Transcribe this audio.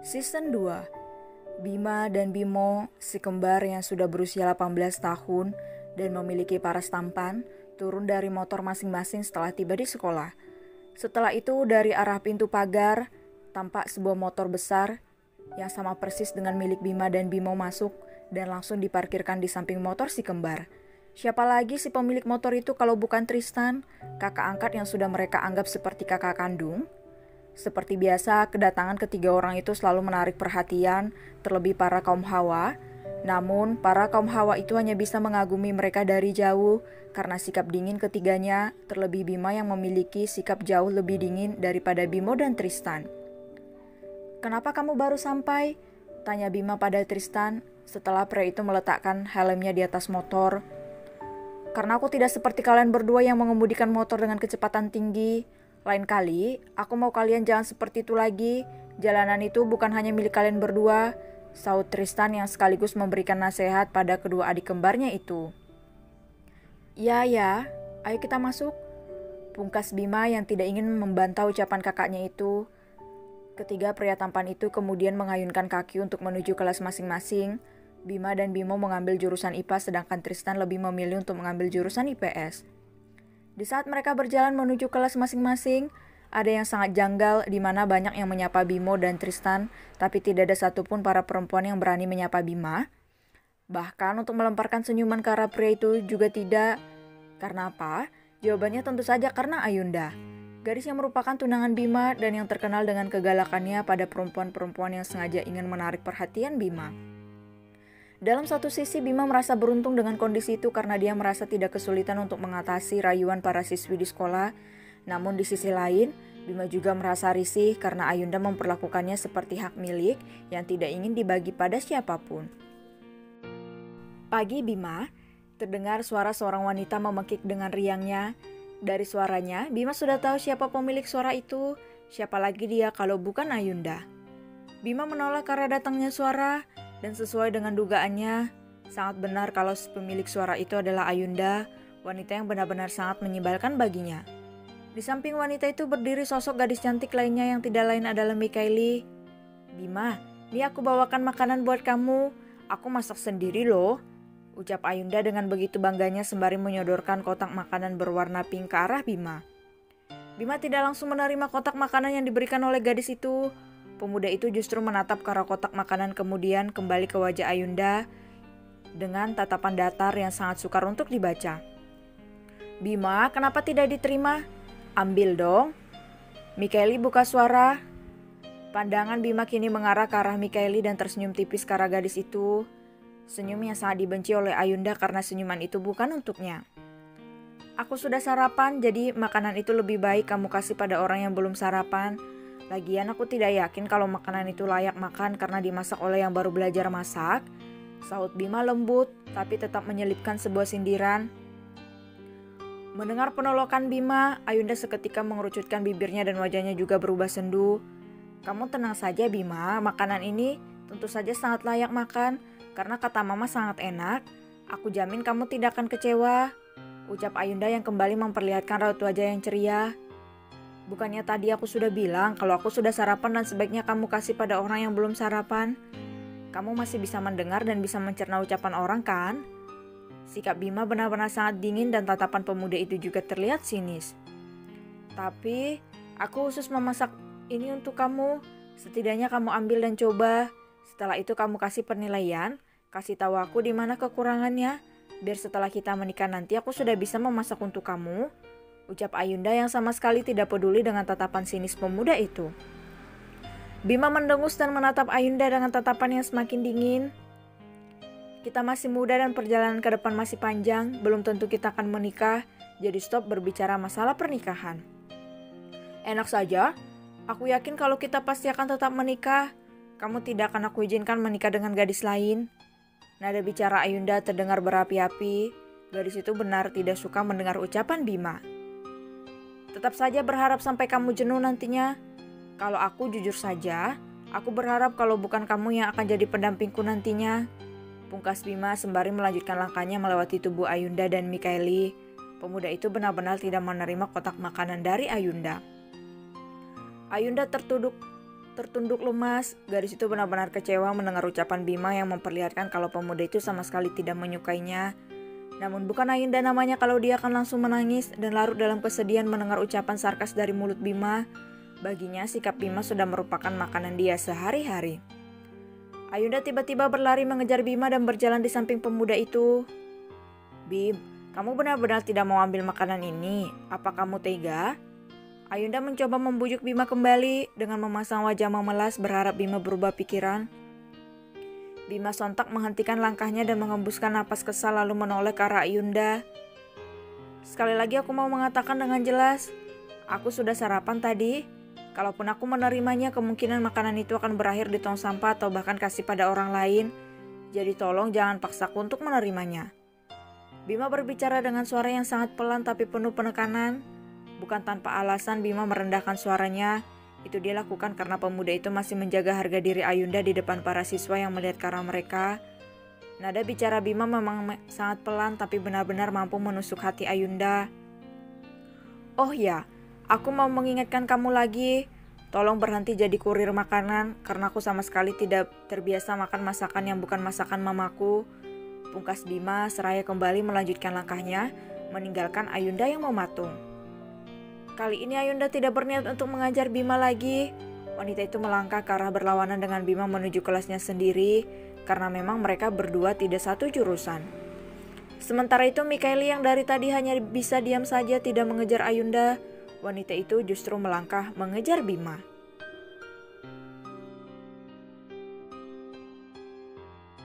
Season 2 Bima dan Bimo, si kembar yang sudah berusia 18 tahun dan memiliki paras tampan, turun dari motor masing-masing setelah tiba di sekolah. Setelah itu dari arah pintu pagar, tampak sebuah motor besar yang sama persis dengan milik Bima dan Bimo masuk dan langsung diparkirkan di samping motor si kembar. Siapa lagi si pemilik motor itu kalau bukan Tristan, kakak angkat yang sudah mereka anggap seperti kakak kandung? Seperti biasa, kedatangan ketiga orang itu selalu menarik perhatian, terlebih para kaum Hawa. Namun, para kaum Hawa itu hanya bisa mengagumi mereka dari jauh karena sikap dingin ketiganya, terlebih Bima yang memiliki sikap jauh lebih dingin daripada Bimo dan Tristan. "Kenapa kamu baru sampai?" tanya Bima pada Tristan setelah pria itu meletakkan helmnya di atas motor. "Karena aku tidak seperti kalian berdua yang mengemudikan motor dengan kecepatan tinggi," Lain kali, aku mau kalian jangan seperti itu lagi. Jalanan itu bukan hanya milik kalian berdua, saut Tristan yang sekaligus memberikan nasihat pada kedua adik kembarnya itu. Ya, ya, ayo kita masuk. Pungkas Bima yang tidak ingin membantah ucapan kakaknya itu. Ketiga pria tampan itu kemudian mengayunkan kaki untuk menuju kelas masing-masing. Bima dan Bimo mengambil jurusan IPA sedangkan Tristan lebih memilih untuk mengambil jurusan IPS. Di saat mereka berjalan menuju kelas masing-masing, ada yang sangat janggal di mana banyak yang menyapa Bimo dan Tristan, tapi tidak ada satupun para perempuan yang berani menyapa Bima. Bahkan untuk melemparkan senyuman ke arah pria itu juga tidak. Karena apa? Jawabannya tentu saja karena Ayunda. Gadis yang merupakan tunangan Bima dan yang terkenal dengan kegalakannya pada perempuan-perempuan yang sengaja ingin menarik perhatian Bima. Dalam satu sisi, Bima merasa beruntung dengan kondisi itu karena dia merasa tidak kesulitan untuk mengatasi rayuan para siswi di sekolah. Namun di sisi lain, Bima juga merasa risih karena Ayunda memperlakukannya seperti hak milik yang tidak ingin dibagi pada siapa pun. Pagi Bima, terdengar suara seorang wanita memekik dengan riangnya. Dari suaranya, Bima sudah tahu siapa pemilik suara itu. Siapa lagi dia kalau bukan Ayunda. Bima menolak karena datangnya suara, dan sesuai dengan dugaannya, sangat benar kalau pemilik suara itu adalah Ayunda, wanita yang benar-benar sangat menyebalkan baginya. Di samping wanita itu berdiri sosok gadis cantik lainnya yang tidak lain adalah Mikaeli. Bima, ini aku bawakan makanan buat kamu. Aku masak sendiri loh. Ucap Ayunda dengan begitu bangganya sembari menyodorkan kotak makanan berwarna pink ke arah Bima. Bima tidak langsung menerima kotak makanan yang diberikan oleh gadis itu. Pemuda itu justru menatap ke arah kotak makanan kemudian kembali ke wajah Ayunda dengan tatapan datar yang sangat sukar untuk dibaca. Bima, kenapa tidak diterima? Ambil dong. Mikaeli buka suara. Pandangan Bima kini mengarah ke arah Mikaeli dan tersenyum tipis ke arah gadis itu. Senyum yang sangat dibenci oleh Ayunda karena senyuman itu bukan untuknya. Aku sudah sarapan, jadi makanan itu lebih baik kamu kasih pada orang yang belum sarapan. Lagian aku tidak yakin kalau makanan itu layak makan karena dimasak oleh yang baru belajar masak. Saut Bima lembut, tapi tetap menyelipkan sebuah sindiran. Mendengar penolakan Bima, Ayunda seketika mengerucutkan bibirnya dan wajahnya juga berubah sendu. Kamu tenang saja Bima, makanan ini tentu saja sangat layak makan karena kata mama sangat enak. Aku jamin kamu tidak akan kecewa. Ucap Ayunda yang kembali memperlihatkan raut wajah yang ceria. Bukannya tadi aku sudah bilang kalau aku sudah sarapan dan sebaiknya kamu kasih pada orang yang belum sarapan? Kamu masih bisa mendengar dan bisa mencerna ucapan orang kan? Sikap Bima benar-benar sangat dingin dan tatapan pemuda itu juga terlihat sinis. Tapi, aku khusus memasak ini untuk kamu. Setidaknya kamu ambil dan coba. Setelah itu kamu kasih penilaian, kasih tahu aku di mana kekurangannya. Biar setelah kita menikah nanti aku sudah bisa memasak untuk kamu ucap Ayunda yang sama sekali tidak peduli dengan tatapan sinis pemuda itu. Bima mendengus dan menatap Ayunda dengan tatapan yang semakin dingin. Kita masih muda dan perjalanan ke depan masih panjang, belum tentu kita akan menikah, jadi stop berbicara masalah pernikahan. Enak saja, aku yakin kalau kita pasti akan tetap menikah. Kamu tidak akan aku izinkan menikah dengan gadis lain. Nada bicara Ayunda terdengar berapi-api. Gadis itu benar tidak suka mendengar ucapan Bima. Tetap saja berharap sampai kamu jenuh nantinya. Kalau aku jujur saja, aku berharap kalau bukan kamu yang akan jadi pendampingku nantinya. Pungkas Bima sembari melanjutkan langkahnya melewati tubuh Ayunda dan Mikaeli. Pemuda itu benar-benar tidak menerima kotak makanan dari Ayunda. Ayunda tertunduk tertunduk lemas. Gadis itu benar-benar kecewa mendengar ucapan Bima yang memperlihatkan kalau pemuda itu sama sekali tidak menyukainya. Namun bukan Ayunda namanya kalau dia akan langsung menangis dan larut dalam kesedihan mendengar ucapan sarkas dari mulut Bima. Baginya sikap Bima sudah merupakan makanan dia sehari-hari. Ayunda tiba-tiba berlari mengejar Bima dan berjalan di samping pemuda itu. Bim, kamu benar-benar tidak mau ambil makanan ini. Apa kamu tega? Ayunda mencoba membujuk Bima kembali dengan memasang wajah memelas berharap Bima berubah pikiran. Bima sontak menghentikan langkahnya dan mengembuskan napas kesal lalu menoleh ke arah Ayunda. Sekali lagi aku mau mengatakan dengan jelas, aku sudah sarapan tadi. Kalaupun aku menerimanya, kemungkinan makanan itu akan berakhir di tong sampah atau bahkan kasih pada orang lain. Jadi tolong jangan paksaku untuk menerimanya. Bima berbicara dengan suara yang sangat pelan tapi penuh penekanan. Bukan tanpa alasan Bima merendahkan suaranya. Itu dia lakukan karena pemuda itu masih menjaga harga diri Ayunda di depan para siswa yang melihat ke arah mereka. Nada bicara Bima memang sangat pelan tapi benar-benar mampu menusuk hati Ayunda. Oh ya, Aku mau mengingatkan kamu lagi, tolong berhenti jadi kurir makanan karena aku sama sekali tidak terbiasa makan masakan yang bukan masakan mamaku. Pungkas Bima seraya kembali melanjutkan langkahnya, meninggalkan Ayunda yang mematung. Kali ini Ayunda tidak berniat untuk mengajar Bima lagi. Wanita itu melangkah ke arah berlawanan dengan Bima menuju kelasnya sendiri karena memang mereka berdua tidak satu jurusan. Sementara itu Mikaeli yang dari tadi hanya bisa diam saja tidak mengejar Ayunda, wanita itu justru melangkah mengejar Bima.